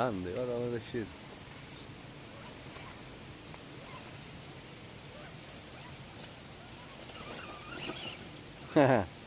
Grande, guarda come 嘿 嘿